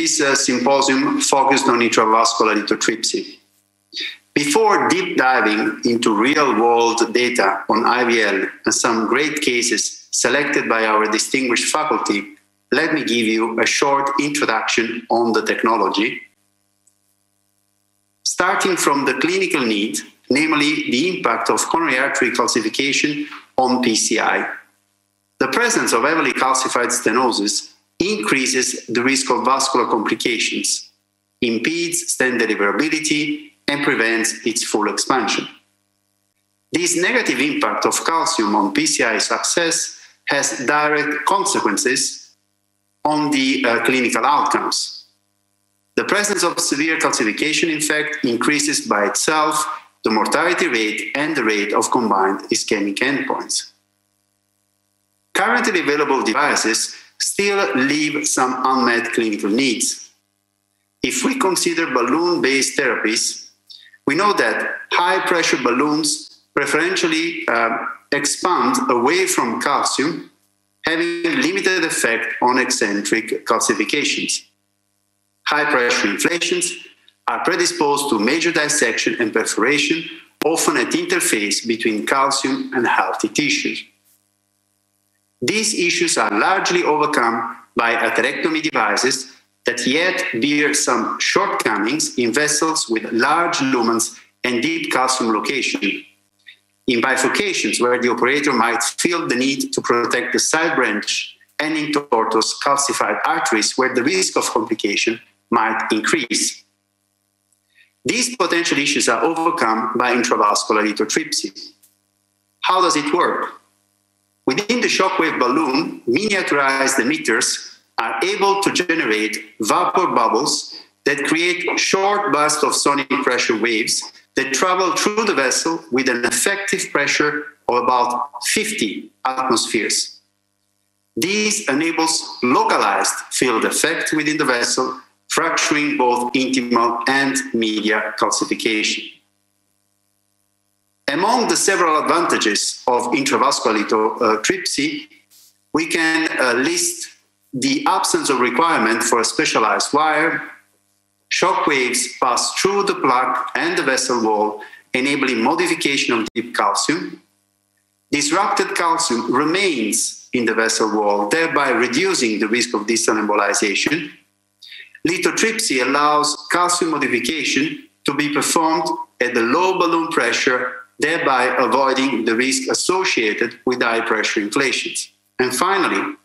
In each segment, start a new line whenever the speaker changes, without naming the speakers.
this uh, symposium focused on intravascular lithotripsy. Before deep diving into real world data on IVL and some great cases selected by our distinguished faculty, let me give you a short introduction on the technology. Starting from the clinical need, namely the impact of coronary artery calcification on PCI. The presence of heavily calcified stenosis increases the risk of vascular complications, impedes stent deliverability, and prevents its full expansion. This negative impact of calcium on PCI success has direct consequences on the uh, clinical outcomes. The presence of severe calcification, in fact, increases by itself the mortality rate and the rate of combined ischemic endpoints. Currently available devices still leave some unmet clinical needs. If we consider balloon based therapies, we know that high pressure balloons preferentially uh, expand away from calcium, having a limited effect on eccentric calcifications. High pressure inflations are predisposed to major dissection and perforation, often at interface between calcium and healthy tissues. These issues are largely overcome by atherectomy devices that yet bear some shortcomings in vessels with large lumens and deep calcium location. In bifurcations where the operator might feel the need to protect the side branch and in tortuous calcified arteries where the risk of complication might increase. These potential issues are overcome by intravascular lithotripsy. How does it work? Within the shockwave balloon, miniaturized emitters are able to generate vapor bubbles that create short bursts of sonic pressure waves that travel through the vessel with an effective pressure of about 50 atmospheres. This enables localized field effect within the vessel fracturing both intimal and media calcification. Among the several advantages of intravascular lithotripsy, we can uh, list the absence of requirement for a specialized wire. Shock waves pass through the plug and the vessel wall, enabling modification of deep calcium. Disrupted calcium remains in the vessel wall, thereby reducing the risk of distal embolization. Lithotripsy allows calcium modification to be performed at the low balloon pressure, thereby avoiding the risk associated with high pressure inflations. And finally,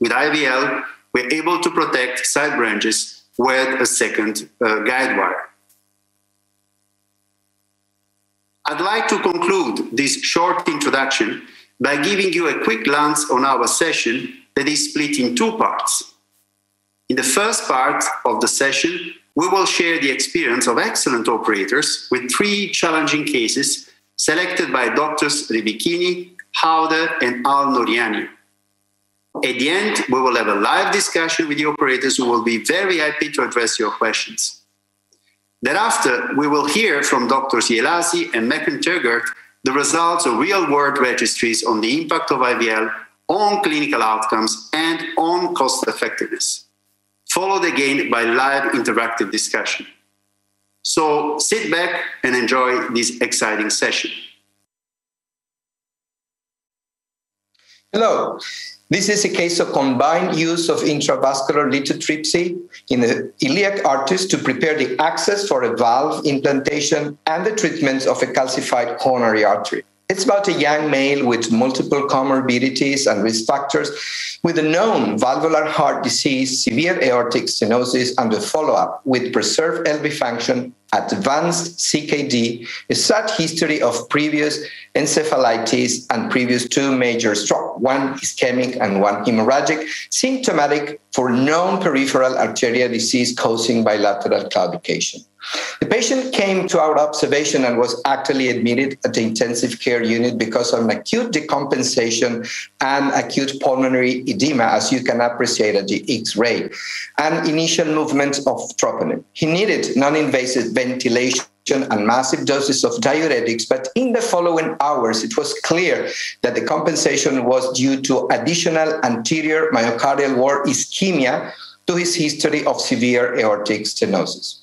with IVL, we're able to protect side branches with a second uh, guide wire. I'd like to conclude this short introduction by giving you a quick glance on our session that is split in two parts. In the first part of the session, we will share the experience of excellent operators with three challenging cases selected by doctors Ribichini, Haude, and Al Nooryani. At the end, we will have a live discussion with the operators who will be very happy to address your questions. Thereafter, we will hear from Drs. Ielasi and McEntegart the results of real world registries on the impact of IVL on clinical outcomes and on cost effectiveness followed again by live interactive discussion. So sit back and enjoy this exciting session.
Hello. This is a case of combined use of intravascular lithotripsy in the iliac arteries to prepare the access for a valve implantation and the treatment of a calcified coronary artery. It's about a young male with multiple comorbidities and risk factors with a known valvular heart disease, severe aortic stenosis, and a follow up with preserved LV function, advanced CKD, a sad history of previous encephalitis and previous two major stroke, one ischemic and one hemorrhagic, symptomatic for known peripheral arterial disease causing bilateral claudication. The patient came to our observation and was actually admitted at the intensive care unit because of an acute decompensation and acute pulmonary edema, as you can appreciate at the X ray, and initial movement of troponin. He needed non invasive ventilation and massive doses of diuretics, but in the following hours, it was clear that the compensation was due to additional anterior myocardial wall ischemia to his history of severe aortic stenosis.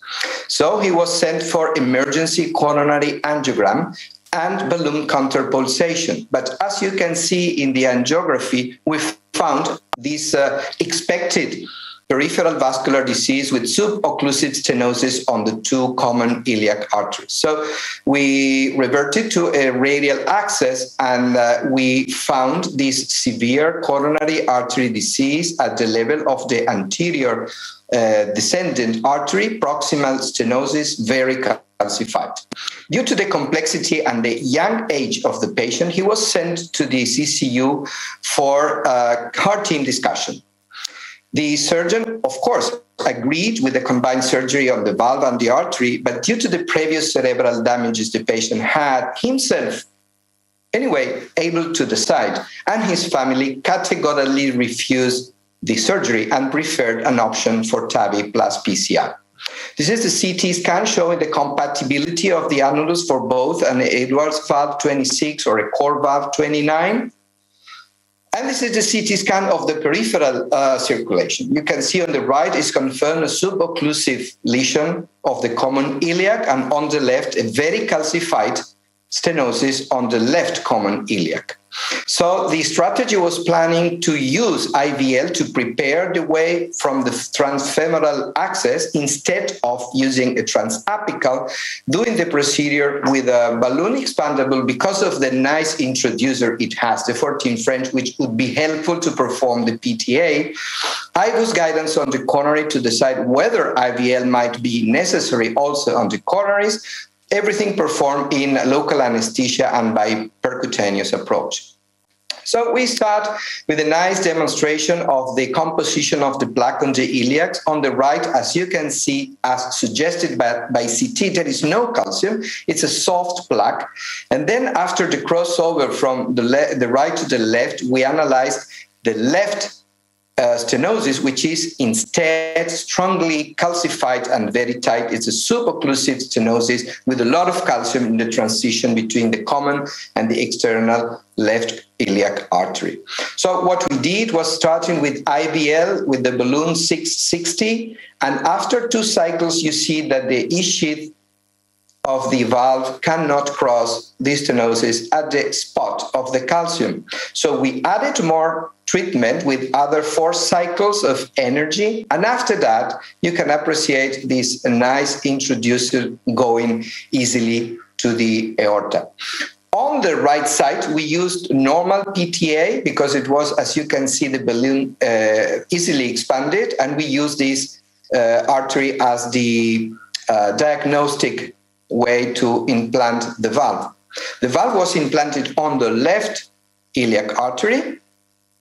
So he was sent for emergency coronary angiogram and balloon counterpulsation. But as you can see in the angiography, we found this uh, expected peripheral vascular disease with subocclusive stenosis on the two common iliac arteries. So we reverted to a radial access and uh, we found this severe coronary artery disease at the level of the anterior uh, descendant artery, proximal stenosis, very calcified. Due to the complexity and the young age of the patient, he was sent to the CCU for a heart team discussion. The surgeon, of course, agreed with the combined surgery on the valve and the artery, but due to the previous cerebral damages the patient had himself, anyway, able to decide, and his family categorically refused the surgery and preferred an option for TAVI plus PCI. This is the CT scan showing the compatibility of the annulus for both an Edwards valve 26 or a CoreValve 29 and this is the CT scan of the peripheral uh, circulation. You can see on the right is confirmed a subocclusive lesion of the common iliac, and on the left, a very calcified stenosis on the left common iliac. So the strategy was planning to use IVL to prepare the way from the transfemoral access instead of using a transapical, doing the procedure with a balloon expandable because of the nice introducer it has, the 14 French, which would be helpful to perform the PTA. I was guidance on the coronary to decide whether IVL might be necessary also on the coronaries everything performed in local anesthesia and by percutaneous approach. So we start with a nice demonstration of the composition of the plaque on the iliacs. On the right, as you can see, as suggested by, by CT, there is no calcium. It's a soft plaque. And then after the crossover from the, the right to the left, we analyzed the left uh, stenosis, which is instead strongly calcified and very tight. It's a subocclusive stenosis with a lot of calcium in the transition between the common and the external left iliac artery. So what we did was starting with IVL with the balloon 660, and after two cycles, you see that the E sheath of the valve cannot cross the stenosis at the spot of the calcium. So we added more treatment with other four cycles of energy. And after that, you can appreciate this nice introducer going easily to the aorta. On the right side, we used normal PTA because it was, as you can see, the balloon uh, easily expanded, and we used this uh, artery as the uh, diagnostic way to implant the valve. The valve was implanted on the left iliac artery,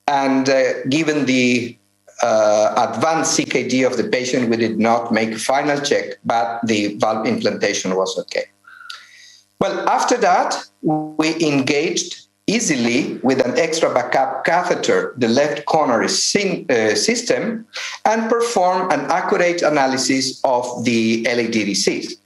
and uh, given the uh, advanced CKD of the patient, we did not make a final check, but the valve implantation was okay. Well, after that, we engaged easily with an extra backup catheter, the left coronary uh, system, and perform an accurate analysis of the LAD disease,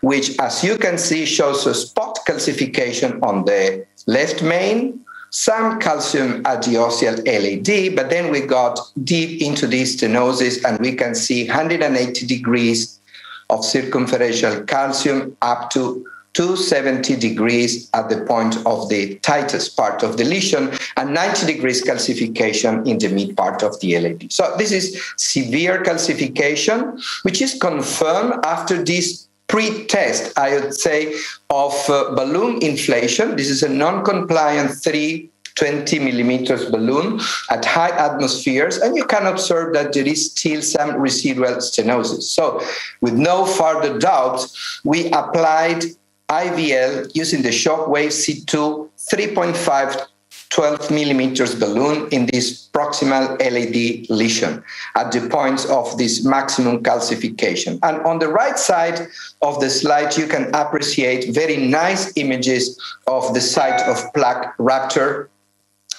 which, as you can see, shows a spot calcification on the left main, some calcium at the adioceal LAD, but then we got deep into the stenosis and we can see 180 degrees of circumferential calcium up to 270 degrees at the point of the tightest part of the lesion and 90 degrees calcification in the mid part of the LAD. So this is severe calcification, which is confirmed after this pre-test, I would say, of uh, balloon inflation. This is a non-compliant 320 millimeters balloon at high atmospheres, and you can observe that there is still some residual stenosis. So, with no further doubt, we applied IVL using the Shockwave C2 3.5 12 millimeters balloon in this proximal LAD lesion at the points of this maximum calcification. And on the right side of the slide, you can appreciate very nice images of the site of plaque rupture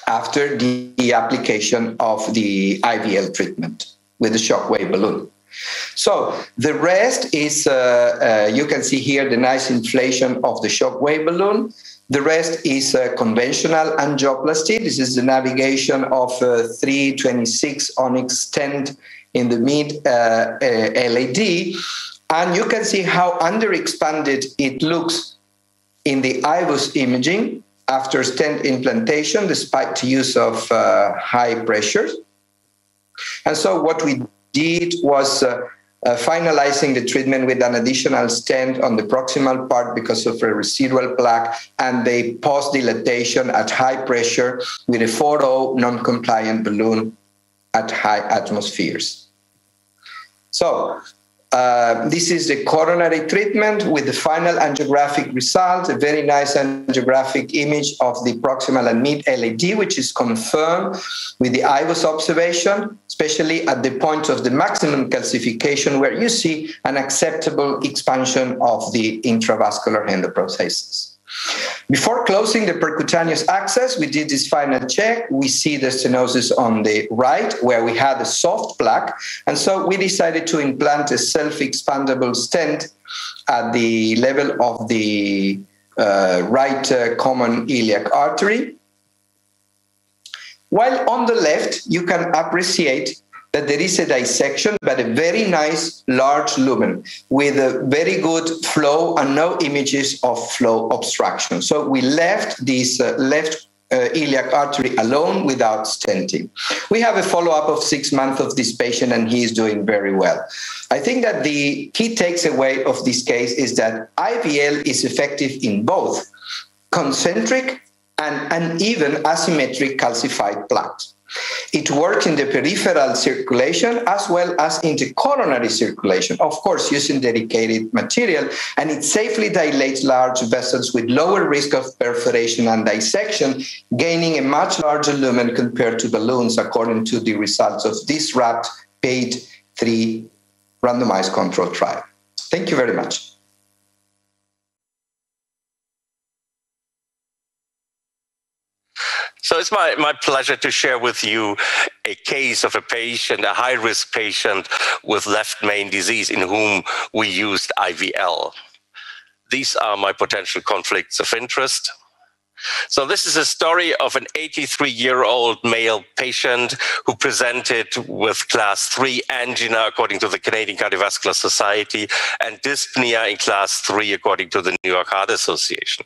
after the, application of the IVL treatment with the shockwave balloon. So the rest is, uh, uh, you can see here the nice inflation of the shockwave balloon. The rest is uh, conventional angioplasty. This is the navigation of uh, 326 on stent in the mid uh, uh, LAD. And you can see how underexpanded it looks in the IVUS imaging after stent implantation, despite the use of high pressures. And so what we did was uh, uh, finalizing the treatment with an additional stent on the proximal part because of a residual plaque and they post dilatation at high pressure with a 4O non compliant balloon at high atmospheres. So, uh, this is the coronary treatment with the final angiographic result, a very nice angiographic image of the proximal and mid LAD, which is confirmed with the IVUS observation, especially at the point of the maximum calcification, where you see an acceptable expansion of the intravascular endoprothesis. Before closing the percutaneous access, we did this final check. We see the stenosis on the right where we had a soft plaque. And so we decided to implant a self expandable stent at the level of the uh, right uh, common iliac artery. While on the left, you can appreciate that there is a dissection, but a very nice large lumen with a very good flow and no images of flow obstruction. So we left this uh, left uh, iliac artery alone without stenting. We have a follow up of six months of this patient, and he is doing very well. I think that the key takeaway of this case is that IVL is effective in both concentric and uneven asymmetric calcified plaques. It works in the peripheral circulation as well as in the coronary circulation, of course, using dedicated material, and it safely dilates large vessels with lower risk of perforation and dissection, gaining a much larger lumen compared to balloons, according to the results of this Disrupt PAD 3 randomized control trial. Thank you very much.
So it's my, my pleasure to share with you a case of a patient, a high risk patient with left main disease in whom we used IVL. These are my potential conflicts of interest. So this is a story of an 83 year old male patient who presented with class 3 angina according to the Canadian Cardiovascular Society and dyspnea in class 3 according to the New York Heart Association.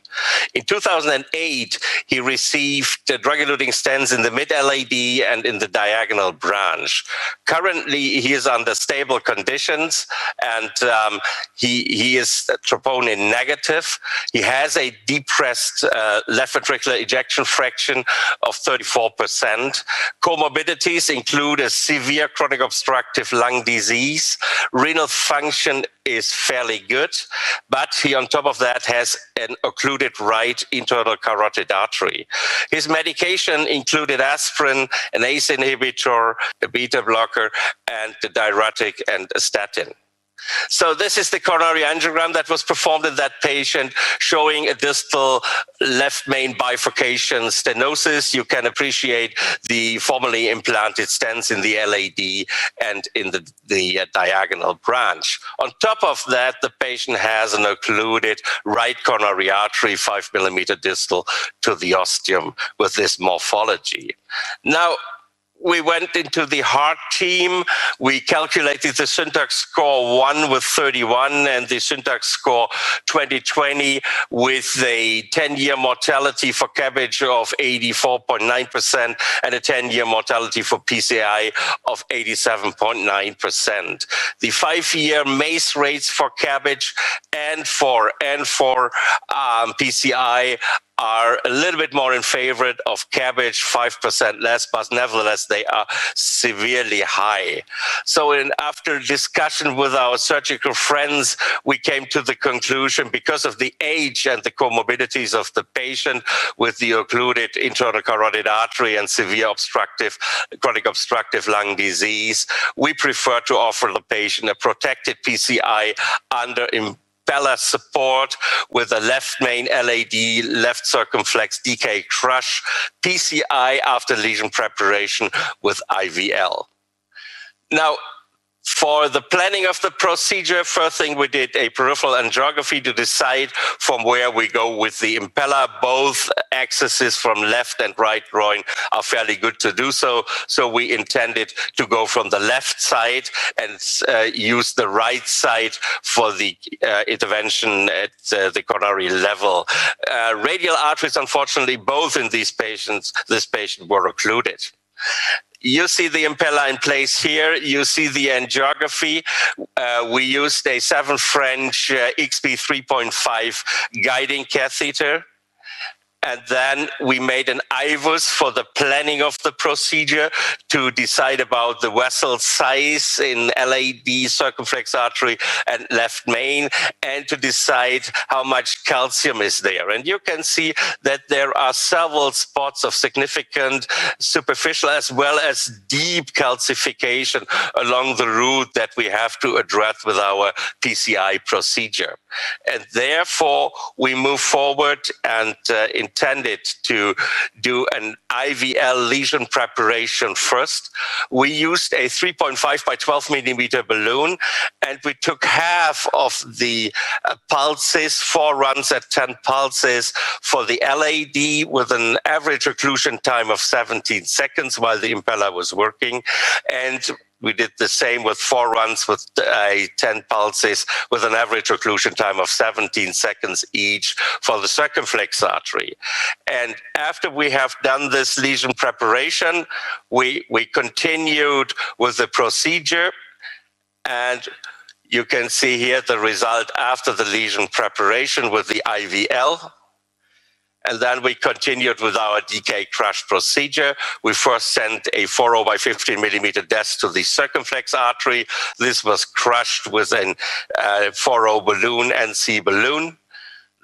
In 2008, he received drug-eluting stents in the mid-LAD and in the diagonal branch. Currently, he is under stable conditions and um, he, he is troponin negative. He has a depressed uh, left ventricular ejection fraction of 34%. Comorbidities include a severe chronic obstructive lung disease. Renal function is fairly good, but he, on top of that, has an occluded right internal carotid artery. His medication included aspirin, an ACE inhibitor, a beta blocker, and a diuretic and a statin. So this is the coronary angiogram that was performed in that patient, showing a distal left main bifurcation stenosis. You can appreciate the formerly implanted stents in the LAD and in the, the uh, diagonal branch. On top of that, the patient has an occluded right coronary artery, five millimeter distal to the ostium with this morphology. Now, we went into the heart team. We calculated the syntax score 1 with 31 and the syntax score 2020 with a 10 year mortality for CABG of 84.9% and a 10 year mortality for PCI of 87.9%. The five year MACE rates for CABG and for, and for um, PCI are a little bit more in favor of CABG, 5% less, but nevertheless, they are severely high. So, in, after discussion with our surgical friends, we came to the conclusion because of the age and the comorbidities of the patient with the occluded internal carotid artery and severe obstructive, chronic obstructive lung disease, we prefer to offer the patient a protected PCI under Impella support with a left main LAD, left circumflex DK crush, PCI after lesion preparation with IVL. Now, For the planning of the procedure, first thing we did a peripheral angiography to decide from where we go with the Impella. Both axes from left and right groin are fairly good to do so. So we intended to go from the left side and uh, use the right side for the uh, intervention at uh, the coronary level. Uh, radial arteries, unfortunately, both in these patients, this patient were occluded you see the Impella in place here. You see the angiography. Uh, we used a 7 French uh, XP 3.5 guiding catheter. And then we made an IVUS for the planning of the procedure to decide about the vessel size in LAD, circumflex artery, and left main, and to decide how much calcium is there. And you can see that there are several spots of significant superficial as well as deep calcification along the route that we have to address with our PCI procedure. And therefore, we move forward and uh, intended to do an IVL lesion preparation first. We used a 3.5 by 12 millimeter balloon, and we took half of the uh, pulses, four runs at 10 pulses for the LAD with an average occlusion time of 17 seconds while the Impella was working. And we did the same with four runs with uh, 10 pulses with an average occlusion time of 17 seconds each for the circumflex artery. And after we have done this lesion preparation, we, we continued with the procedure and you can see here the result after the lesion preparation with the IVL. And then we continued with our DK crush procedure. We first sent a 40 by 15 millimeter DES to the circumflex artery. This was crushed with a uh, 4 balloon, NC balloon.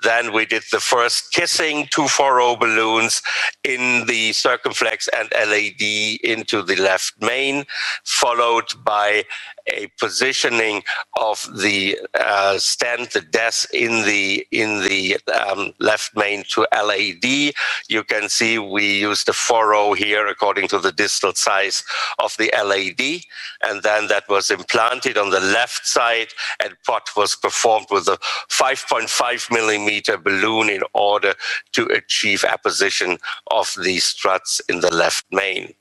Then we did the first kissing 240 balloons in the circumflex and LAD into the left main, followed by a positioning of the uh, stent, the DES in the in the um, left main to LAD. You can see we used a 4 here according to the distal size of the LAD, and then that was implanted on the left side, and POT was performed with a 5.5 millimeter balloon in order to achieve apposition of the struts in the left main.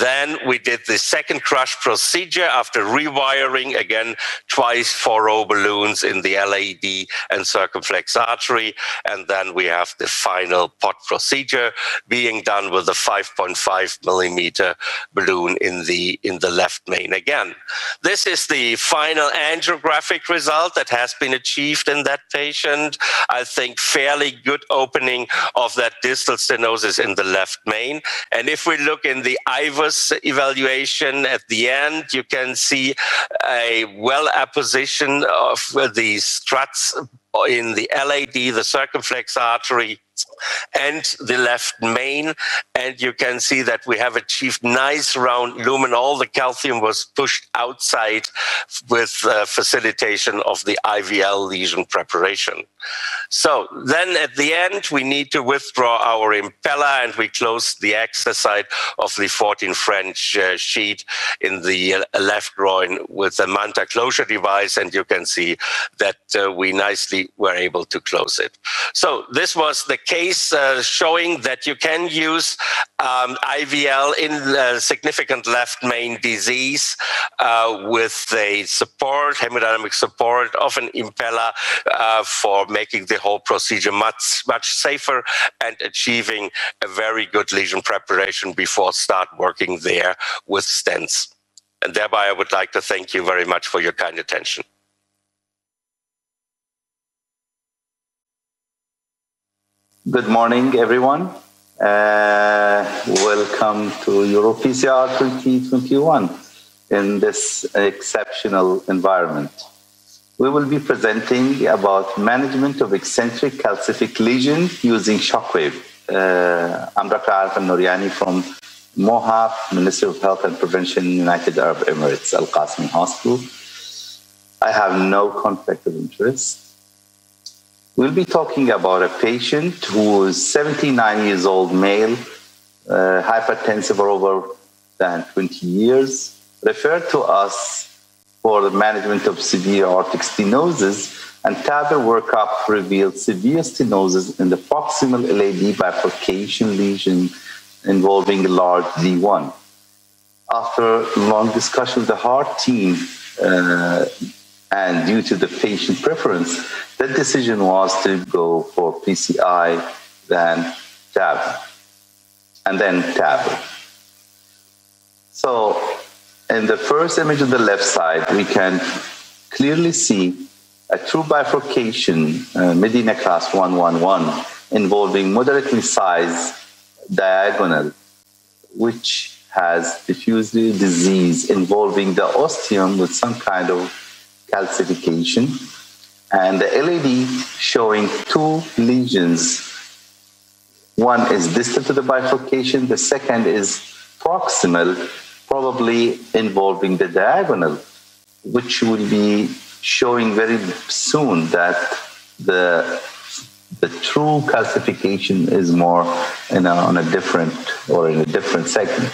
Then we did the second crush procedure after rewiring again twice four O balloons in the LAD and circumflex artery. And then we have the final pot procedure being done with a 5.5 millimeter balloon in the, in the left main again. This is the final angiographic result that has been achieved in that patient. I think fairly good opening of that distal stenosis in the left main. And if we look in the IVUS evaluation at the end, you can see a well apposition of the struts in the LAD, the circumflex artery, and the left main. And you can see that we have achieved nice round lumen. All the calcium was pushed outside with uh, facilitation of the IVL lesion preparation. So then at the end, we need to withdraw our Impella and we close the access side of the 14 French uh, sheet in the uh, left groin with a Manta closure device. And you can see that uh, we nicely were able to close it. So this was the case uh, showing that you can use um, IVL in uh, significant left main disease uh, with a support, hemodynamic support of an Impella for making the whole procedure much, much safer and achieving a very good lesion preparation before start working there with stents. And thereby, I would like to thank you very much for your kind attention.
Good morning, everyone. Uh, welcome to EuroPCR 2021 in this exceptional environment we will be presenting about management of eccentric calcific lesion using shockwave. Uh, I'm Dr. Arif Nooryani from MOHAP, Ministry of Health and Prevention, United Arab Emirates, Al Qasimi Hospital. I have no conflict of interest. We'll be talking about a patient who is 79 years old, male, uh, hypertensive for over than 20 years, referred to us for the management of severe aortic stenosis, and TAVR workup revealed severe stenosis in the proximal LAD bifurcation lesion involving large D1. After long discussion with the heart team, uh, and due to the patient preference, the decision was to go for PCI than TAVR, and then TAVR. So, in the first image on the left side, we can clearly see a true bifurcation, uh, Medina class 111, involving moderately sized diagonal, which has diffuse disease involving the ostium with some kind of calcification, and the LAD showing two lesions. One is distal to the bifurcation, the second is proximal, probably involving the diagonal, which will be showing very soon that the the true calcification is more in a, on a different or in a different segment.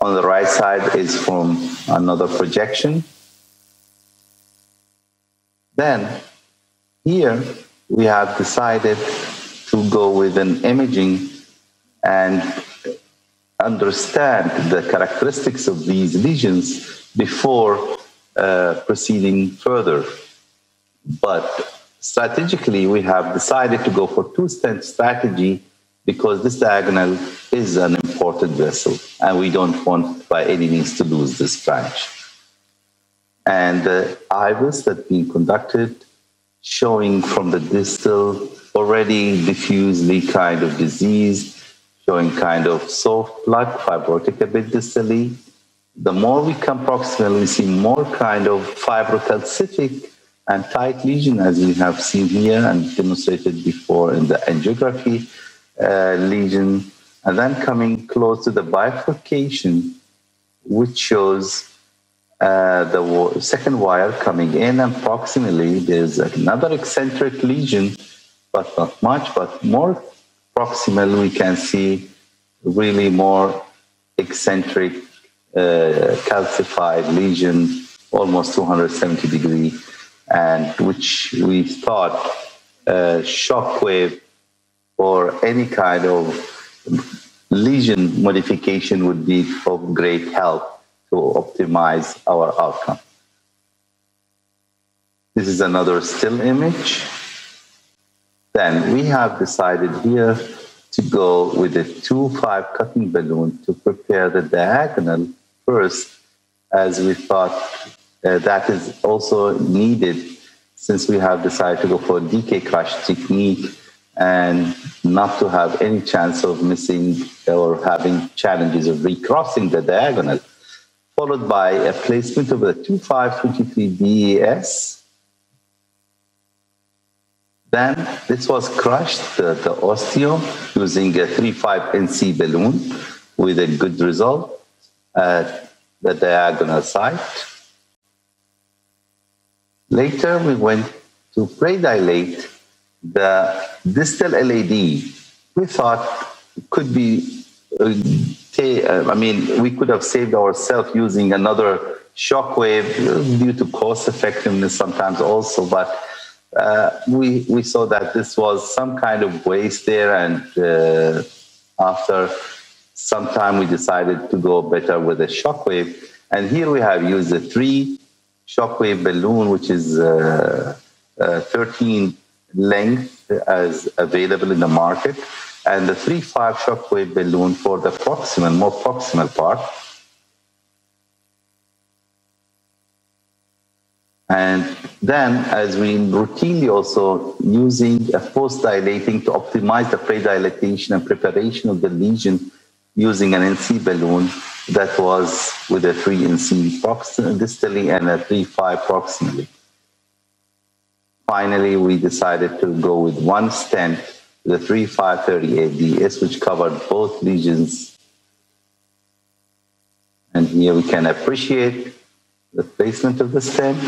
On the right side is from another projection. Then here we have decided to go with an imaging and understand the characteristics of these lesions before uh, proceeding further. But strategically, we have decided to go for two stent strategy because this diagonal is an important vessel and we don't want by any means to lose this branch. And the IVUS that being conducted showing from the distal already diffusely kind of disease, showing kind of soft plaque, fibrotic a bit distally, the more we come proximally, we see more kind of fibrocalcific and tight lesion, as we have seen here and demonstrated before in the angiography uh, lesion. And then coming close to the bifurcation, which shows uh, the second wire coming in, and proximally there's another eccentric lesion, but not much, but more proximal, we can see really more eccentric uh, calcified lesion, almost 270 degree, and which we thought uh, shockwave or any kind of lesion modification would be of great help to optimize our outcome. This is another still image. Then we have decided here to go with a 2-5 cutting balloon to prepare the diagonal first, as we thought uh, that is also needed since we have decided to go for DK crush technique and not to have any chance of missing or having challenges of recrossing the diagonal, followed by a placement of the 2523 DES. Then this was crushed, the, the ostium, using a 3.5 NC balloon with a good result at the diagonal site. Later, we went to predilate the distal LAD. We thought could be, uh, uh, I mean, we could have saved ourselves using another shockwave due to cost effectiveness sometimes also, but uh, we, we saw that this was some kind of waste there and uh, after sometime we decided to go better with a shockwave. And here we have used a three shockwave balloon, which is uh, uh, 13 length as available in the market, and the 3-5 shockwave balloon for the proximal, more proximal part. And then, as we routinely also using a post dilating to optimize the pre-dilatation and preparation of the lesion using an NC balloon that was with a 3 NC distally and a 3-5 proximally. Finally, we decided to go with one stent, the 3530 ADS, which covered both lesions. And here we can appreciate the placement of the stent.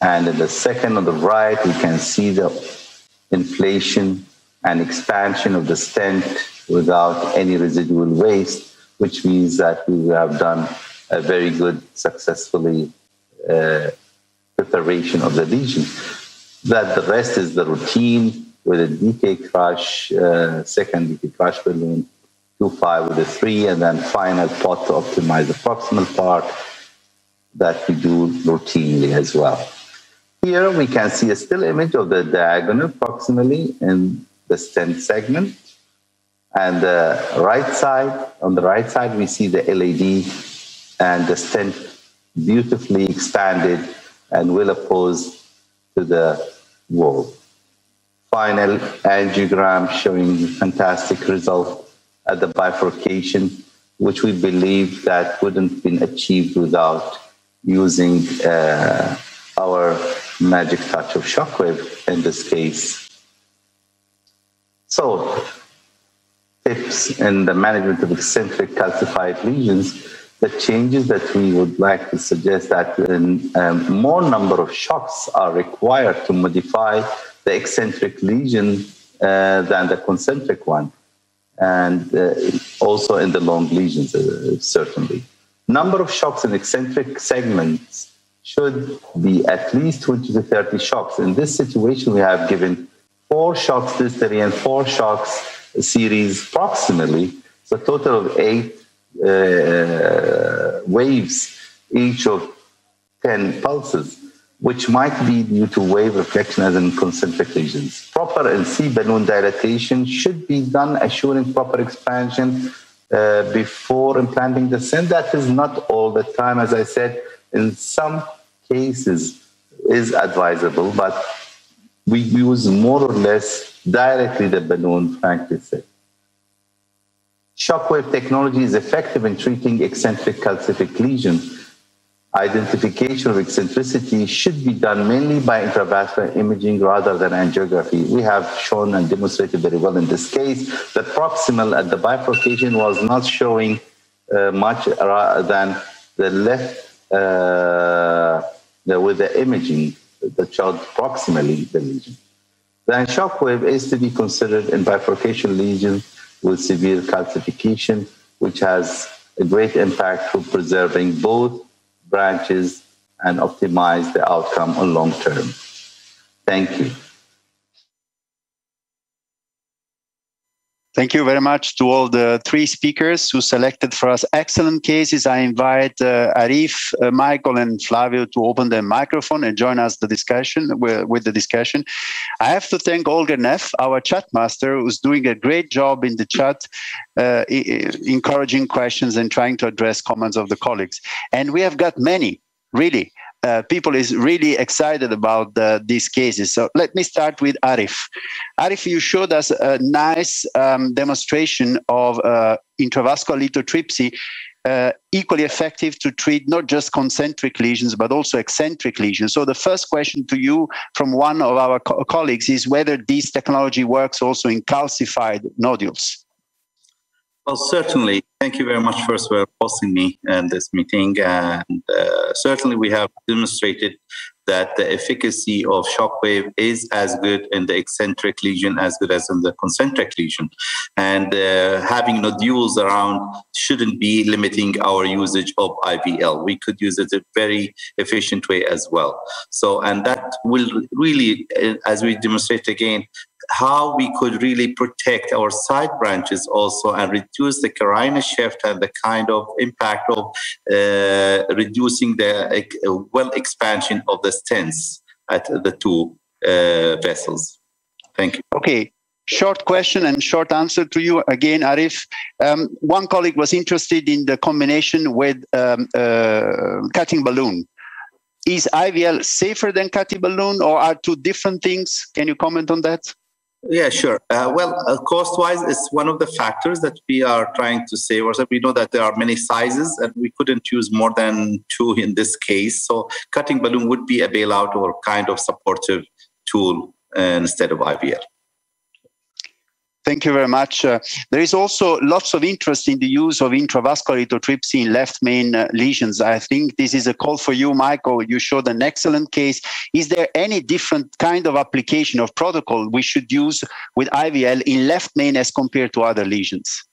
And in the second on the right, we can see the inflation and expansion of the stent without any residual waste, which means that we have done a very good, successfully uh, preparation of the lesion. That the rest is the routine with a DK crush, uh, second DK crush balloon, 2.5 with a 3, and then final pot to optimize the proximal part that we do routinely as well. Here we can see a still image of the diagonal proximally in the stent segment. And the right side, on the right side, we see the LAD and the stent beautifully expanded and will oppose to the wall. Final angiogram showing fantastic result at the bifurcation, which we believe that wouldn't been achieved without using uh, our magic touch of shockwave in this case. So, tips in the management of eccentric calcified lesions, the changes that we would like to suggest that um, more number of shocks are required to modify the eccentric lesion uh, than the concentric one, and uh, also in the long lesions, uh, certainly. Number of shocks in eccentric segments should be at least 20 to 30 shocks. In this situation, we have given four shocks distally and four shocks series proximally, so total of eight uh, waves, each of 10 pulses, which might be due to wave reflection as in concentric lesions. Proper NC balloon dilatation should be done, assuring proper expansion uh, before implanting the stent. That is not all the time, as I said, in some cases is advisable, but we use more or less directly the balloon, frankly said. Shockwave technology is effective in treating eccentric calcific lesions identification of eccentricity should be done mainly by intravascular imaging rather than angiography. We have shown and demonstrated very well in this case that proximal at the bifurcation was not showing uh, much than the left uh, the, with the imaging that showed proximally the lesion. Then shockwave is to be considered in bifurcation lesions with severe calcification, which has a great impact for preserving both branches and optimize the outcome on long term. Thank you.
Thank you very much to all the three speakers who selected for us excellent cases. I invite uh, Arif, uh, Michael, and Flavio to open their microphone and join us the discussion with, with the discussion. I have to thank Olga Neff, our chat master, who's doing a great job in the chat, uh, encouraging questions and trying to address comments of the colleagues. And we have got many, really uh, people is really excited about these cases. So let me start with Arif. Arif, you showed us a nice um, demonstration of uh, intravascular lithotripsy uh, equally effective to treat not just concentric lesions but also eccentric lesions. So the first question to you from one of our co colleagues is whether this technology works also in calcified nodules.
Well, certainly. Thank you very much first for hosting me in this meeting. And uh, certainly, we have demonstrated that the efficacy of shockwave is as good in the eccentric lesion as good as in the concentric lesion. And uh, having nodules around shouldn't be limiting our usage of IVL. We could use it a very efficient way as well. So, and that will really, uh, as we demonstrate again, how we could really protect our side branches also and reduce the carina shift and the kind of impact of uh, reducing the uh, well expansion of the stents at the two uh, vessels. Thank you.
Okay. Short question and short answer to you again, Arif. Um, one colleague was interested in the combination with um, uh, cutting balloon is IVL safer than cutting balloon or are two different things? Can you comment on that?
Yeah, sure. Uh, well, uh, cost-wise, it's one of the factors that we are trying to save ourselves. We know that there are many sizes, and we couldn't use more than two in this case. So, cutting balloon would be a bailout or kind of supportive tool instead of IVL.
Thank you very much. Uh, there is also lots of interest in the use of intravascular lithotripsy in left main uh, lesions. I think this is a call for you, Michael. You showed an excellent case. Is there any different kind of application of protocol we should use with IVL in left main as compared to other lesions?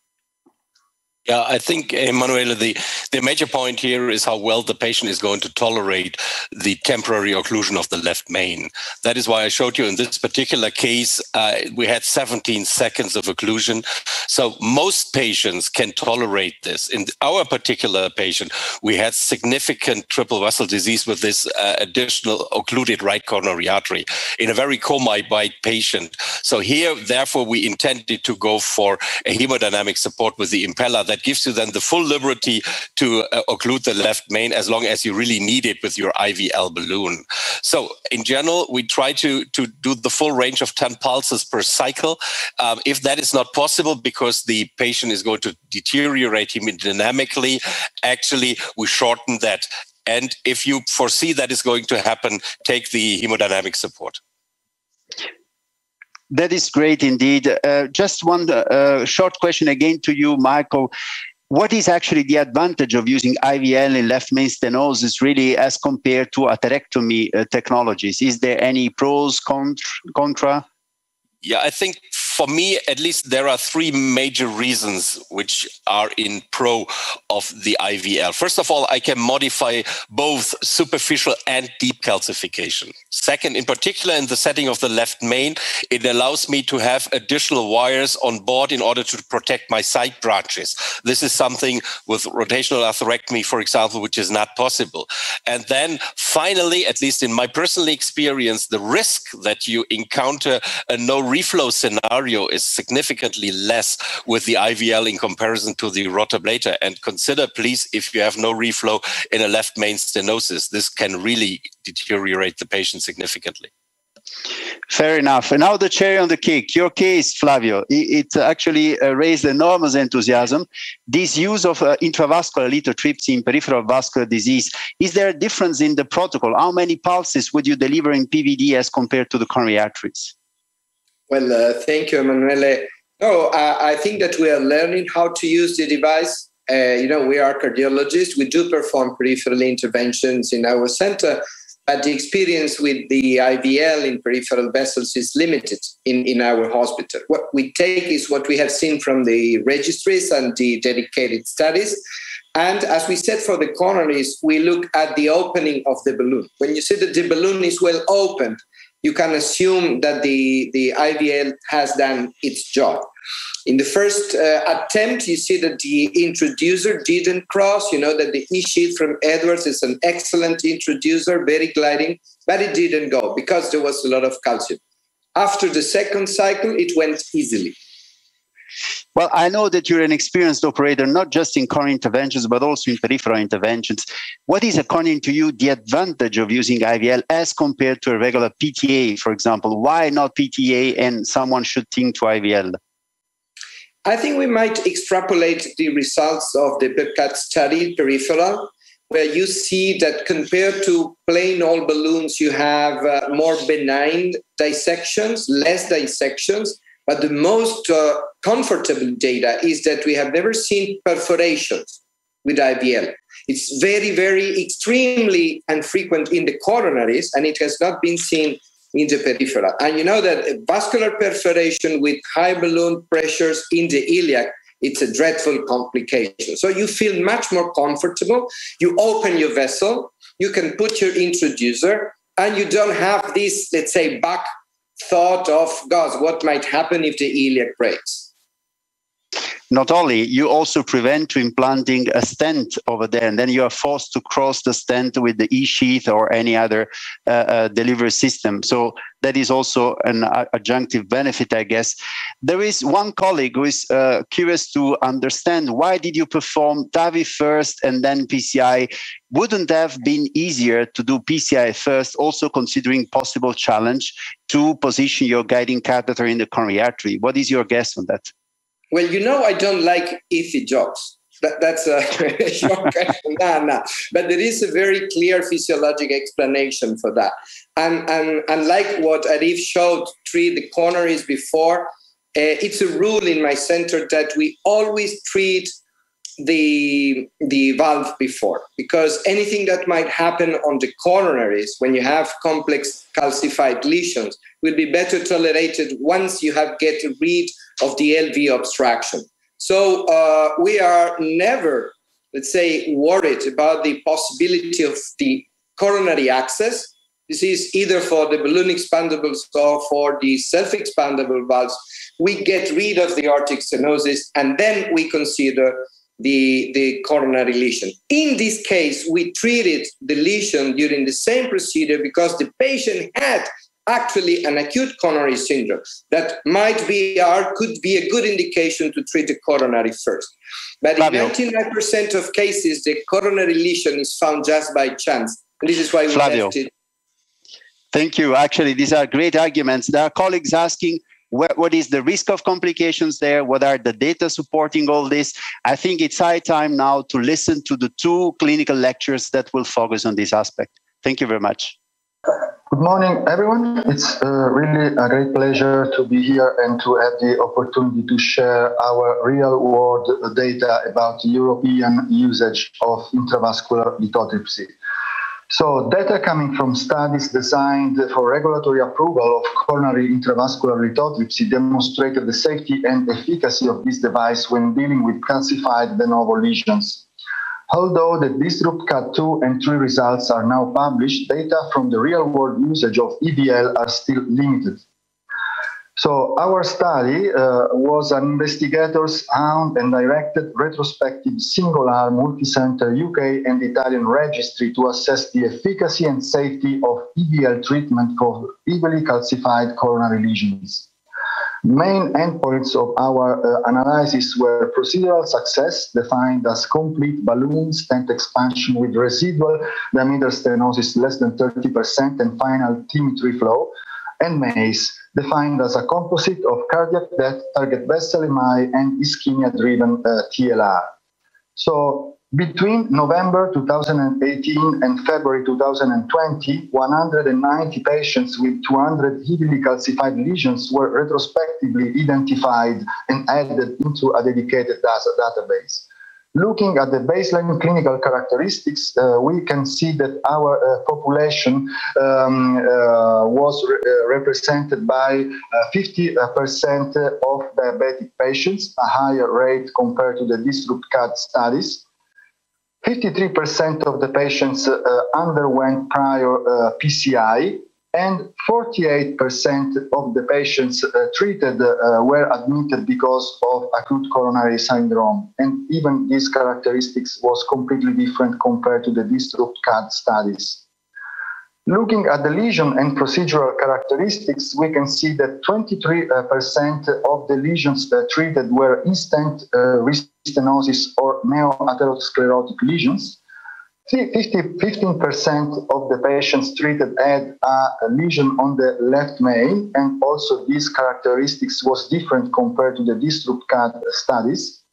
Yeah, I think, Emanuele, the, the major point here is how well the patient is going to tolerate the temporary occlusion of the left main. That is why I showed you in this particular case, uh, we had 17 seconds of occlusion. So most patients can tolerate this. In our particular patient, we had significant triple vessel disease with this uh, additional occluded right coronary artery in a very comorbid patient. So here, therefore, we intended to go for a hemodynamic support with the Impella that gives you then the full liberty to uh, occlude the left main as long as you really need it with your IVL balloon. So in general, we try to, to do the full range of 10 pulses per cycle. Um, if that is not possible because the patient is going to deteriorate hemodynamically, actually we shorten that. And if you foresee that is going to happen, take the hemodynamic support.
That is great indeed. Uh, just one uh, short question again to you, Michael. What is actually the advantage of using IVL in left main stenosis, really, as compared to atherectomy uh, technologies? Is there any pros, contra?
Yeah, I think for me, at least, there are three major reasons which are in pro of the IVL. First of all, I can modify both superficial and deep calcification. Second, in particular, in the setting of the left main, it allows me to have additional wires on board in order to protect my side branches. This is something with rotational atherectomy, for example, which is not possible. And then finally, at least in my personal experience, the risk that you encounter a no reflow scenario scenario is significantly less with the IVL in comparison to the rotablator. And consider, please, if you have no reflow in a left main stenosis, this can really deteriorate the patient significantly.
Fair enough. And now the cherry on the cake. Your case, Flavio, it, actually uh, raised enormous enthusiasm. This use of uh, intravascular lithotripsy in peripheral vascular disease, is there a difference in the protocol? How many pulses would you deliver in PVD as compared to the coronary arteries?
Well, uh, thank you, Emanuele. No, uh, I think that we are learning how to use the device. Uh, you know, we are cardiologists. We do perform peripheral interventions in our center, but the experience with the IVL in peripheral vessels is limited in, in our hospital. What we take is what we have seen from the registries and the dedicated studies. And as we said for the coronaries, we look at the opening of the balloon. When you see that the balloon is well opened, you can assume that the, the IVL has done its job. In the first uh, attempt, you see that the introducer didn't cross. You know that the E sheath from Edwards is an excellent introducer, very gliding, but it didn't go because there was a lot of calcium. After the second cycle, it went easily.
Well, I know that you're an experienced operator, not just in coronary interventions, but also in peripheral interventions. What is, according to you, the advantage of using IVL as compared to a regular PTA, for example? Why not PTA and someone should think to IVL?
I think we might extrapolate the results of the PEPCAT study, peripheral, where you see that compared to plain old balloons, you have uh, more benign dissections, less dissections, but the most uh, comfortable data is that we have never seen perforations with IVL. It's very, very extremely infrequent in the coronaries, and it has not been seen in the peripheral. And you know that vascular perforation with high balloon pressures in the iliac, it's a dreadful complication. So you feel much more comfortable. You open your vessel, you can put your introducer, and you don't have this, let's say, back thought of, God, what might happen if the iliac breaks?
Not only you also prevent to implanting a stent over there and then you are forced to cross the stent with the e-sheath or any other uh, uh, delivery system. So that is also an adjunctive benefit i guess. There is one colleague who is uh, curious to understand why did you perform tavi first and then pci wouldn't have been easier to do pci first also considering possible challenge to position your guiding catheter in the coronary artery. What is your guess on that
well, you know, I don't like iffy jokes. That, that's a short question. nah, nah. But there is a very clear physiologic explanation for that. And, and, and like what Arif showed, treat the coronaries before, uh, it's a rule in my center that we always treat the the valve before because anything that might happen on the coronaries when you have complex calcified lesions will be better tolerated once you have get rid of the LV obstruction. So uh, we are never, let's say, worried about the possibility of the coronary access. This is either for the balloon expandables or for the self-expandable valves. We get rid of the aortic stenosis and then we consider the, the coronary lesion. In this case, we treated the lesion during the same procedure because the patient had actually an acute coronary syndrome that might be or could be a good indication to treat the coronary first. But Flavio. in 99% of cases, the coronary lesion is found just by chance. And this is why we Flavio. left it.
Thank you. Actually, these are great arguments. There are colleagues asking what, what is the risk of complications there? What are the data supporting all this? I think it's high time now to listen to the two clinical lectures that will focus on this aspect. Thank you very much.
Good morning, everyone. It's uh, really a great pleasure to be here and to have the opportunity to share our real world data about European usage of intravascular lithotripsy. So, data coming from studies designed for regulatory approval of coronary intravascular lithotripsy demonstrated the safety and efficacy of this device when dealing with calcified de novo lesions. Although the DisruptCAD 2 and 3 results are now published, data from the real world usage of IVL are still limited. So our study uh, was an investigators owned and directed retrospective single-arm multi-center UK and Italian registry to assess the efficacy and safety of IVL treatment for heavily calcified coronary lesions. Main endpoints of our uh, analysis were procedural success, defined as complete balloon stent expansion with residual diameter stenosis less than 30% and final TIMI 3 flow, and MACE, defined as a composite of cardiac death, target vessel MI, and ischemia-driven uh, TLR. So between November 2018 and February 2020, 190 patients with 200 heavily calcified lesions were retrospectively identified and added into a dedicated data database. Looking at the baseline clinical characteristics, uh, we can see that our uh, population um, uh, was re uh, represented by 50% uh, of diabetic patients, a higher rate compared to the DisruptCAD studies. 53% of the patients uh, underwent prior uh, PCI, and 48% of the patients uh, treated uh, were admitted because of acute coronary syndrome. And even these characteristics was completely different compared to the DisruptCAD studies. Looking at the lesion and procedural characteristics, we can see that 23% of the lesions treated were in-stent uh, restenosis or neo-atherosclerotic lesions. 15% of the patients treated had a lesion on the left main, and also these characteristics was different compared to the DisruptCAD studies.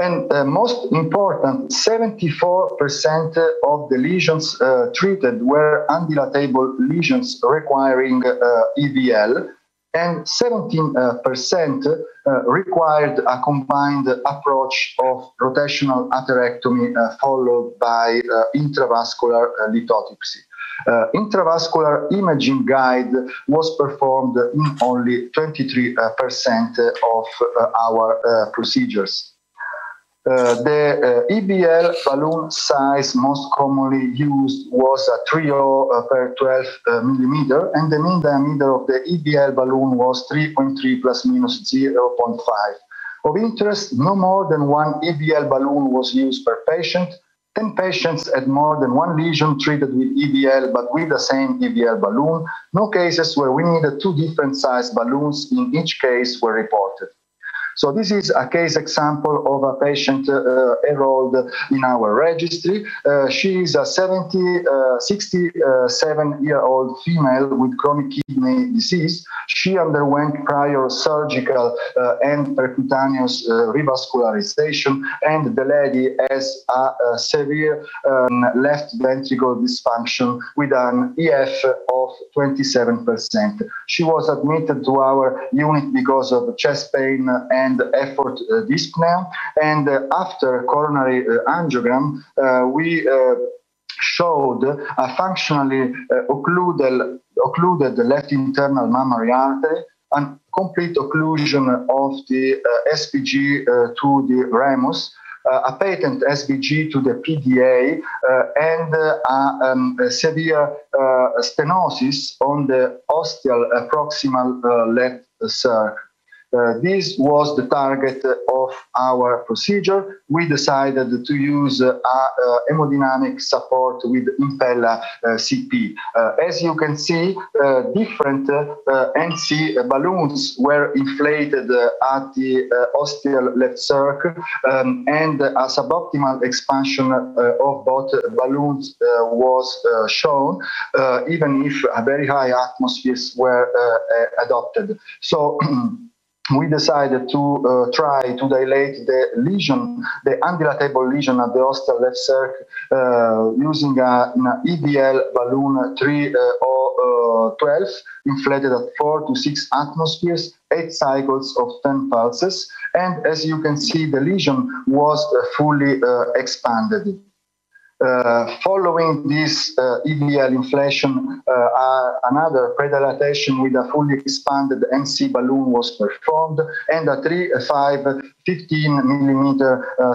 And uh, most important, 74% of the lesions uh, treated were undilatable lesions requiring uh, IVL, and 17% uh, required a combined approach of rotational atherectomy uh, followed by uh, intravascular lithotripsy. Uh, intravascular imaging guide was performed in only 23% of our procedures. Uh, the uh, IVL balloon size most commonly used was a 3 uh, per 12 uh, millimeter, and the mean diameter of the IVL balloon was 3.3 plus minus 0.5. Of interest, no more than one IVL balloon was used per patient. 10 patients had more than one lesion treated with IVL but with the same IVL balloon. No cases where we needed two different size balloons in each case were reported. So this is a case example of a patient uh, enrolled in our registry. Uh, she is a 70, uh, 67 year old female with chronic kidney disease. She underwent prior surgical uh, and percutaneous uh, revascularization, and the lady has a, a severe um, left ventricle dysfunction with an EF of 27%. She was admitted to our unit because of chest pain and and effort uh, dyspnea. And uh, after coronary uh, angiogram, we showed a functionally occluded, occluded left internal mammary artery a complete occlusion of the uh, to the ramus, uh, a patent SVG to the PDA, uh, and uh, um, a severe stenosis on the ostial proximal left circ. Uh, this was the target of our procedure. We decided to use uh, a uh, hemodynamic support with Impella uh, CP. Uh, as you can see, uh, different NC balloons were inflated at the ostial left circle, um, and a suboptimal expansion of both balloons was shown, even if very high atmospheres were adopted. So we decided to uh, try to dilate the lesion, the undilatable lesion at the ostial left circle, uh, using a, an IVL balloon 3 uh, uh, 12, inflated at 4 to 6 atmospheres, 8 cycles of 10 pulses. And as you can see, the lesion was uh, fully expanded. Uh, following this uh, IVL inflation, uh, another predilatation with a fully expanded NC balloon was performed, and a 3, 5, 15 millimeter uh,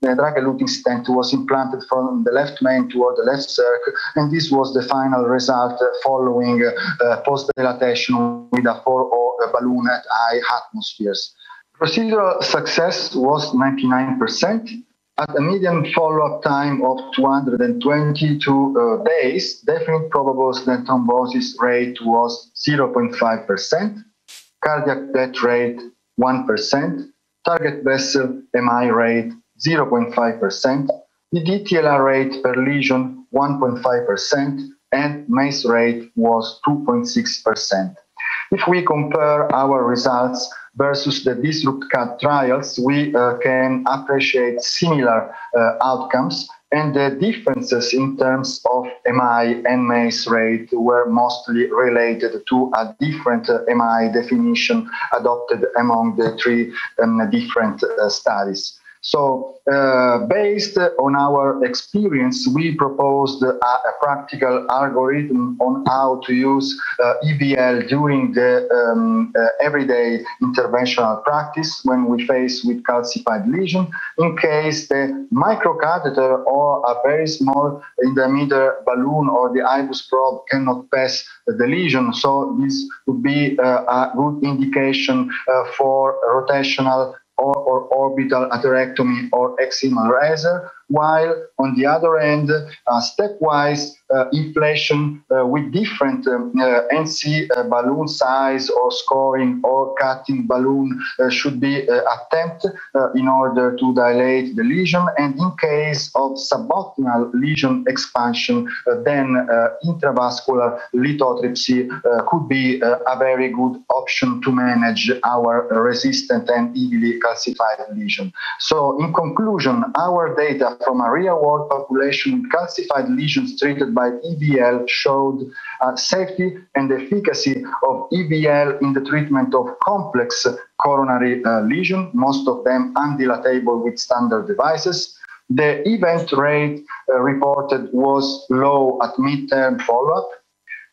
drug-eluting stent was implanted from the left main toward the left circle, and this was the final result following uh, post-dilatation with a 4O balloon at high atmospheres. Procedural success was 99%. At a median follow-up time of 222 uh, days, definite probable stent thrombosis rate was 0.5%, cardiac death rate 1%, target vessel MI rate 0.5%, the DTLR rate per lesion 1.5%, and MACE rate was 2.6%. If we compare our results versus the DisruptCAD trials, we uh, can appreciate similar uh, outcomes. And the differences in terms of MI and MACE rate were mostly related to a different uh, MI definition adopted among the three um, different uh, studies. So, uh, based on our experience, we proposed a, a, practical algorithm on how to use uh, IVL during the um, uh, everyday interventional practice when we face with calcified lesion. In case the microcatheter or a very small intermediate balloon or the IVUS probe cannot pass the lesion, so this would be uh, a good indication uh, for rotational or, or orbital atherectomy or excimer laser, while on the other end, uh, stepwise uh, inflation uh, with different um, uh, NC uh, balloon size or scoring or cutting balloon uh, should be attempted in order to dilate the lesion. And in case of suboptimal lesion expansion, then intravascular lithotripsy could be a very good option to manage our resistant and easily calcified lesion. So in conclusion, our data from a real-world population with calcified lesions treated by IVL showed uh, safety and efficacy of IVL in the treatment of complex coronary uh, lesion, most of them undilatable with standard devices. The event rate uh, reported was low at midterm follow-up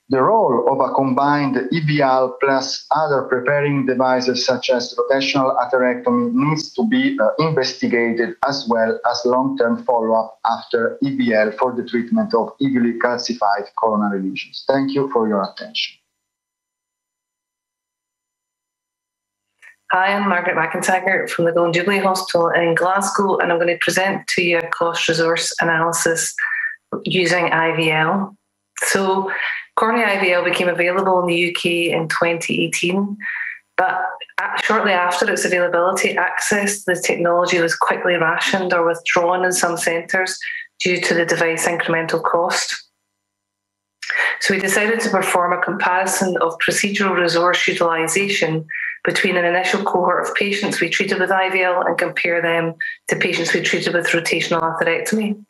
the role of a combined IVL plus other preparing devices such as rotational atherectomy needs to be uh, investigated as well as long-term follow-up after IVL for the treatment of easily calcified coronary lesions. Thank you for your attention.
Hi, I'm Margaret McEntegart from the Golden Jubilee Hospital in Glasgow, and I'm going to present to you a cost resource analysis using IVL. So, Coronary IVL became available in the UK in 2018, but shortly after its availability, access to the technology was quickly rationed or withdrawn in some centres due to the device incremental cost. So we decided to perform a comparison of procedural resource utilisation between an initial cohort of patients we treated with IVL and compare them to patients we treated with rotational atherectomy.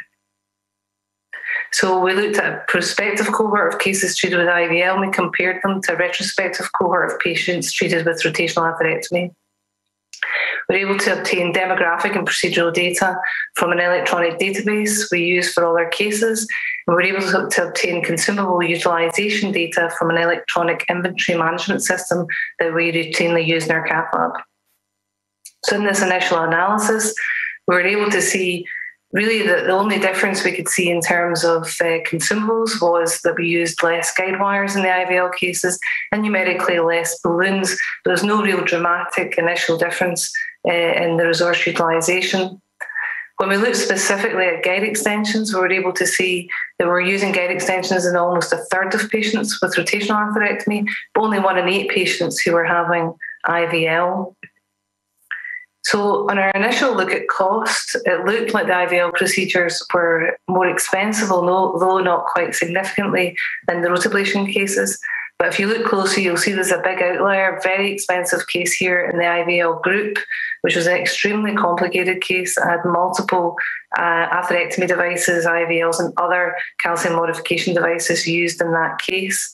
So we looked at a prospective cohort of cases treated with IVL and we compared them to a retrospective cohort of patients treated with rotational atherectomy. we're able to obtain demographic and procedural data from an electronic database we use for all our cases. And we were able to, to obtain consumable utilization data from an electronic inventory management system that we routinely use in our cath lab. So, in this initial analysis, we were able to see really the, the only difference we could see in terms of uh, consumables was that we used less guide wires in the IVL cases and numerically less balloons. There was no real dramatic initial difference uh, in the resource utilisation. When we looked specifically at guide extensions, we were able to see that we're using guide extensions in almost a third of patients with rotational atherectomy, but only one in eight patients who were having IVL. So, on our initial look at cost, it looked like the IVL procedures were more expensive, although not quite significantly, than the rotablation cases. But if you look closely, you'll see there's a big outlier, very expensive case here in the IVL group, which was an extremely complicated case. It had multiple uh, atherectomy devices, IVLs, and other calcium modification devices used in that case.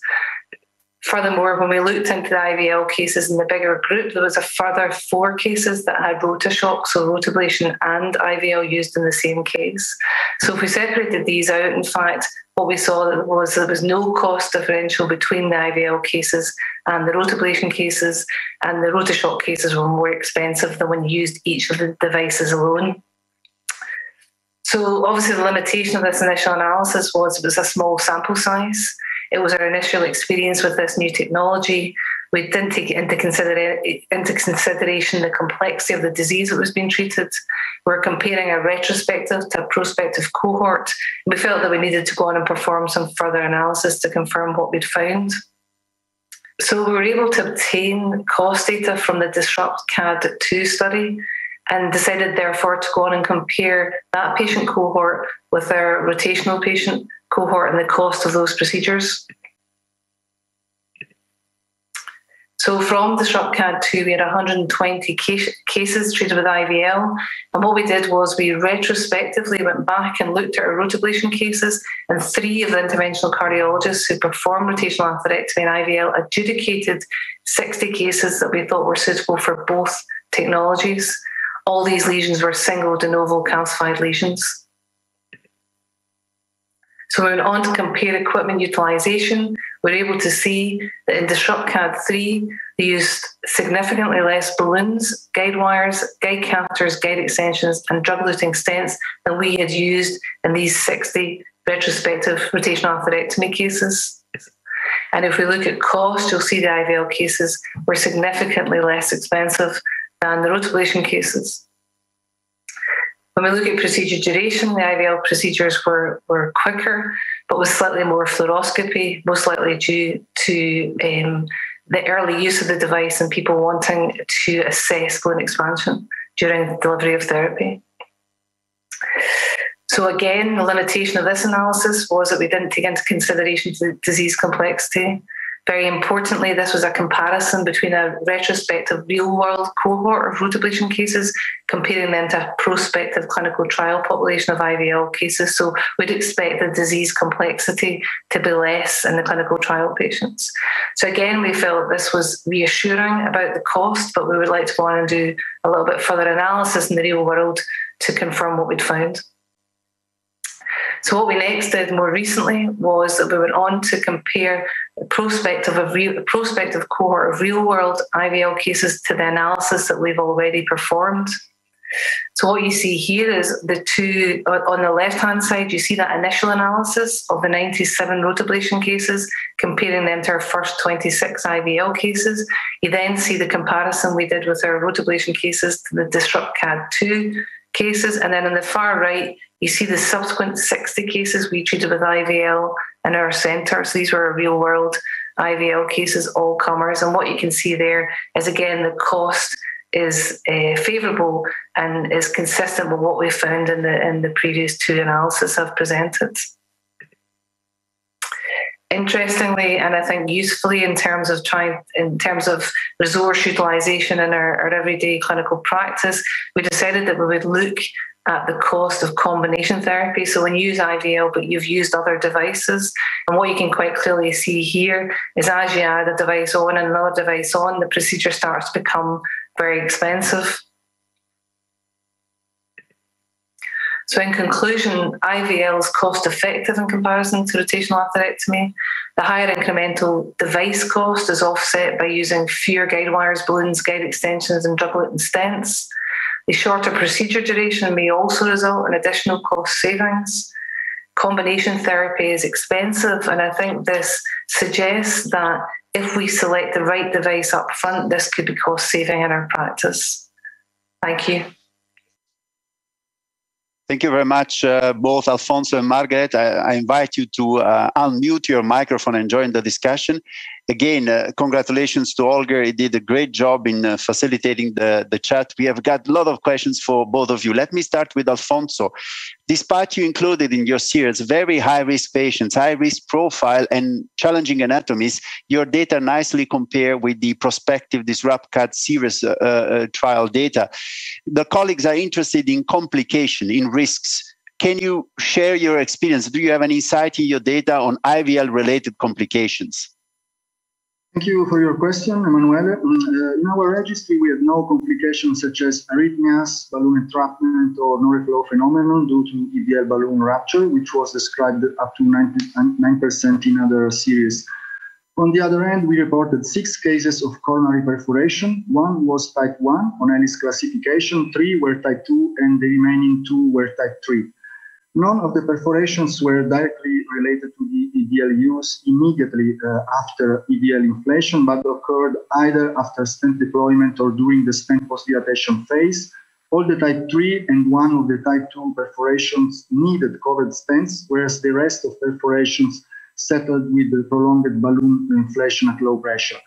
Furthermore, when we looked into the IVL cases in the bigger group, there was a further four cases that had rotashock, so rotablation and IVL used in the same case. So if we separated these out, in fact, what we saw was there was no cost differential between the IVL cases and the rotablation cases, and the rotashock cases were more expensive than when you used each of the devices alone. So obviously the limitation of this initial analysis was it was a small sample size. It was our initial experience with this new technology. We didn't take into, consider- into consideration the complexity of the disease that was being treated. We're comparing a retrospective to a prospective cohort. We felt that we needed to go on and perform some further analysis to confirm what we'd found. So we were able to obtain cost data from the Disrupt CAD 2 study and decided therefore to go on and compare that patient cohort with our rotational patient cohort and the cost of those procedures. So from Disrupt CAD 2, we had 120 case, cases treated with IVL. And what we did was we retrospectively went back and looked at our rotablation cases, and three of the interventional cardiologists who performed rotational atherectomy and IVL adjudicated 60 cases that we thought were suitable for both technologies. All these lesions were single de novo calcified lesions. So we went on to compare equipment utilization. We're able to see that in Disrupt CAD 3, they used significantly less balloons, guide wires, guide catheters, guide extensions, and drug eluting stents than we had used in these 60 retrospective rotational atherectomy cases. And if we look at cost, you'll see the IVL cases were significantly less expensive than the rotablation cases. When we look at procedure duration, the IVL procedures were, were quicker, but with slightly more fluoroscopy, most likely due to um, the early use of the device and people wanting to assess balloon expansion during delivery of therapy. So again, the limitation of this analysis was that we didn't take into consideration the disease complexity. Very importantly, this was a comparison between a retrospective real world cohort of rotablation cases, comparing them to a prospective clinical trial population of IVL cases. So we'd expect the disease complexity to be less in the clinical trial patients. So again, we felt this was reassuring about the cost, but we would like to go on and do a little bit further analysis in the real world to confirm what we'd found. So what we next did more recently was that we went on to compare the prospective of real, prospective cohort of real world IVL cases to the analysis that we've already performed. So what you see here is the two on the left hand side. You see that initial analysis of the 97 rotablation cases, comparing them to our first 26 IVL cases. You then see the comparison we did with our rotablation cases to the Disrupt CAD 2 cases, and then on the far right, you see the subsequent 60 cases we treated with IVL in our centre. So these were real world IVL cases, all comers. And what you can see there is again the cost is uh, favourable and is consistent with what we found in the in the previous two analyses I've presented. Interestingly, and I think usefully in terms of trying in terms of resource utilisation in our, our everyday clinical practice, we decided that we would look at the cost of combination therapy. So when you use IVL, but you've used other devices, and what you can quite clearly see here is as you add a device on and another device on, the procedure starts to become very expensive. So, in conclusion, IVL is cost effective in comparison to rotational atherectomy. The higher incremental device cost is offset by using fewer guide wires, balloons, guide extensions, and drug-eluting stents. The shorter procedure duration may also result in additional cost savings. Combination therapy is expensive, and I think this suggests that if we select the right device up front, this could be cost saving in our practice. Thank you.
Thank you very much, uh, both Alfonso and Margaret. I, I invite you to uh, unmute your microphone and join the discussion again, uh, congratulations to Holger. He did a great job in uh, facilitating the, the chat. We have got a lot of questions for both of you. Let me start with Alfonso. Despite you included in your series very high risk patients, high risk profile, and challenging anatomies, your data nicely compare with the prospective DisruptCAD series uh, uh, trial data. The colleagues are interested in complication, in risks. Can you share your experience? Do you have any insight in your data on IVL related complications?
Thank you for your question, Emanuele. Mm, uh, in our registry, we had no complications such as arrhythmias, balloon entrapment, or no-reflow phenomenon due to IVL balloon rupture, which was described up to 9% in other series. On the other hand, we reported six cases of coronary perforation. One was type 1 on Ellis classification, three were type 2, and the remaining two were type 3. None of the perforations were directly related to the IVL use immediately uh, after IVL inflation, but occurred either after stent deployment or during the stent post-dilatation phase. All the type 3 and one of the type 2 perforations needed covered stents, whereas the rest of perforations settled with the prolonged balloon inflation at low pressure.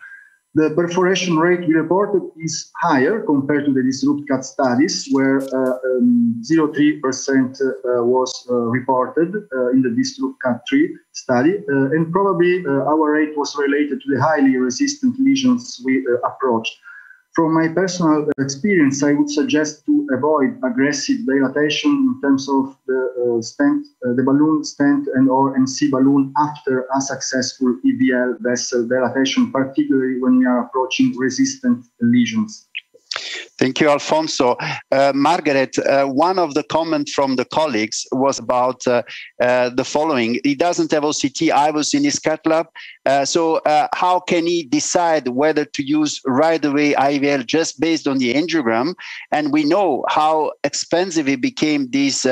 The perforation rate we reported is higher compared to the DisruptCAD studies, where 0.3% uh, um, uh, was uh, reported uh, in the DisruptCAD 3 study. And probably our rate was related to the highly resistant lesions we approached. From my personal experience, I would suggest to avoid aggressive dilatation in terms of the uh, stent, uh, the balloon stent and or NC balloon after a successful IVL vessel dilatation, particularly when we are approaching resistant lesions.
Thank you, Alfonso. Uh, Margaret, uh, one of the comments from the colleagues was about uh, uh the following. He doesn't have OCT IVUS in his cath lab. Uh, so uh, how can he decide whether to use right away IVL just based on the angiogram? And we know how expensive it became this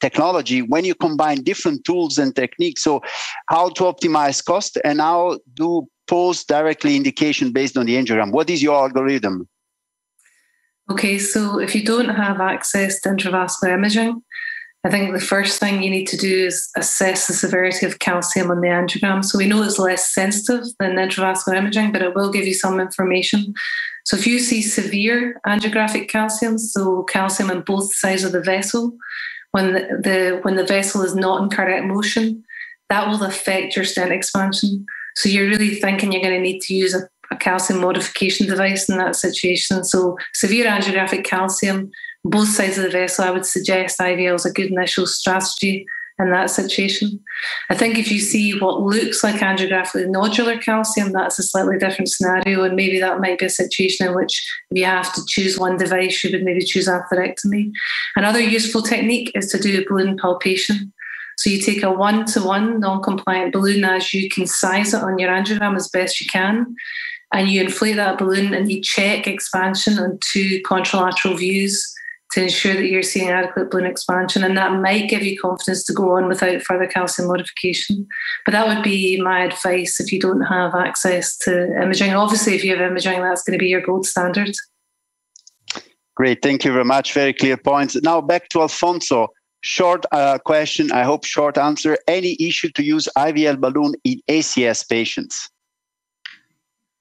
technology when you combine different tools and techniques. So how to optimize cost and how do post directly indication based on the angiogram? What is your algorithm?
Okay, so if you don't have access to intravascular imaging, I think the first thing you need to do is assess the severity of calcium on the angiogram. So we know it's less sensitive than intravascular imaging, but it will give you some information. So if you see severe angiographic calcium, so calcium on both sides of the vessel, when the, the when the vessel is not in cardiac motion, that will affect your stent expansion. So you're really thinking you're going to need to use a a calcium modification device in that situation. So severe angiographic calcium, both sides of the vessel, I would suggest IVL is a good initial strategy in that situation. I think if you see what looks like angiographically nodular calcium, that's a slightly different scenario. And maybe that might be a situation in which if you have to choose one device, you would maybe choose atherectomy. Another useful technique is to do a balloon palpation. So you take a one to one non compliant balloon as you can size it on your angiogram as best you can and you inflate that balloon and you check expansion on two contralateral views to ensure that you're seeing adequate balloon expansion. And that might give you confidence to go on without further calcium modification. But that would be my advice if you don't have access to imaging. Obviously, if you have imaging, that's going to be your gold standard.
Great. Thank you very much. Very clear points. Now back to Alfonso. Short uh, question. I hope short answer. Any issue to use IVL balloon in ACS patients?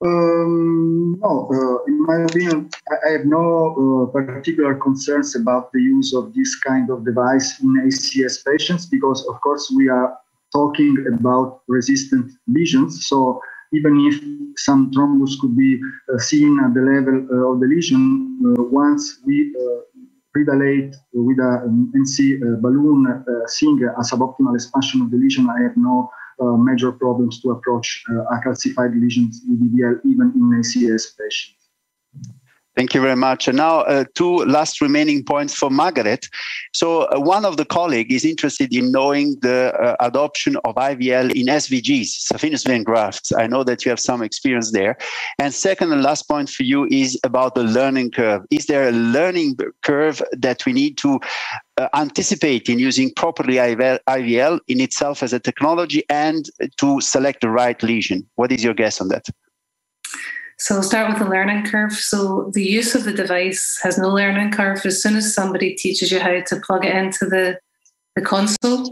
Um, no, uh, in my opinion, I have no uh, particular concerns about the use of this kind of device in ACS patients because, of course, we are talking about resistant lesions. So even if some thrombus could be uh, seen at the level uh, of the lesion, uh, once we uh, predilate with a um, NC balloon, seeing a suboptimal expansion of the lesion, I have no major problems to approach uh, calcified lesions with IVL even in ACS patients.
Thank you very much. And now, uh, two last remaining points for Margaret. So, uh, one of the colleagues is interested in knowing the uh, adoption of IVL in SVGs, saphenous vein grafts. I know that you have some experience there. And second and last point for you is about the learning curve. Is there a learning curve that we need to uh, anticipate in using properly IVL in itself as a technology and to select the right lesion? What is your guess on that?
So we'll start with the learning curve. So the use of the device has no learning curve. As soon as somebody teaches you how to plug it into the, the console,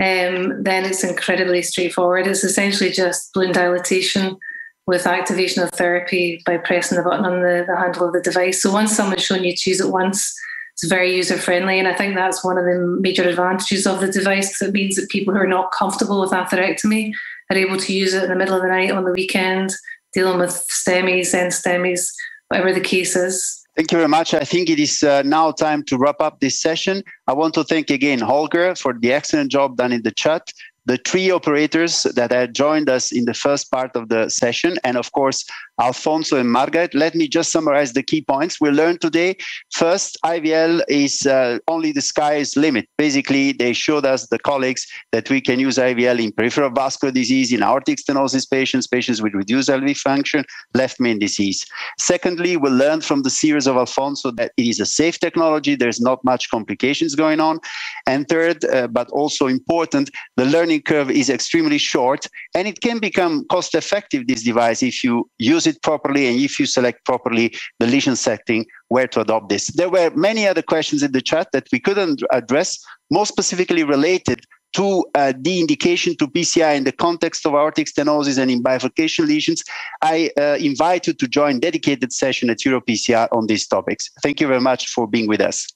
um, then it's incredibly straightforward. It's essentially just balloon dilatation with activation of therapy by pressing the button on the, the handle of the device. So once someone's shown you to use it once, it's very user friendly. And I think that's one of the major advantages of the device because it means that people who are not comfortable with atherectomy are able to use it in the middle of the night on the weekend dealing with STEMIs and STEMIs, whatever the case is.
Thank you very much. I think it is uh, now time to wrap up this session. I want to thank again Holger for the excellent job done in the chat the three operators that had joined us in the first part of the session, and of course, Alfonso and Margaret. Let me just summarize the key points we learned today. First, IVL is uh, only the sky's limit. Basically, they showed us, the colleagues, that we can use IVL in peripheral vascular disease, in aortic stenosis patients, patients with reduced LV function, left main disease. Secondly, we learned from the series of Alfonso that it is a safe technology. There's not much complications going on. And third, uh, but also important, the learning curve is extremely short and it can become cost effective this device if you use it properly and if you select properly the lesion setting where to adopt this there were many other questions in the chat that we couldn't address more specifically related to uh, the indication to PCI in the context of aortic stenosis and in bifurcation lesions, I uh, invite you to join dedicated session at EuroPCR on these topics. Thank you very much for being with us.